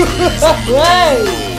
Hey!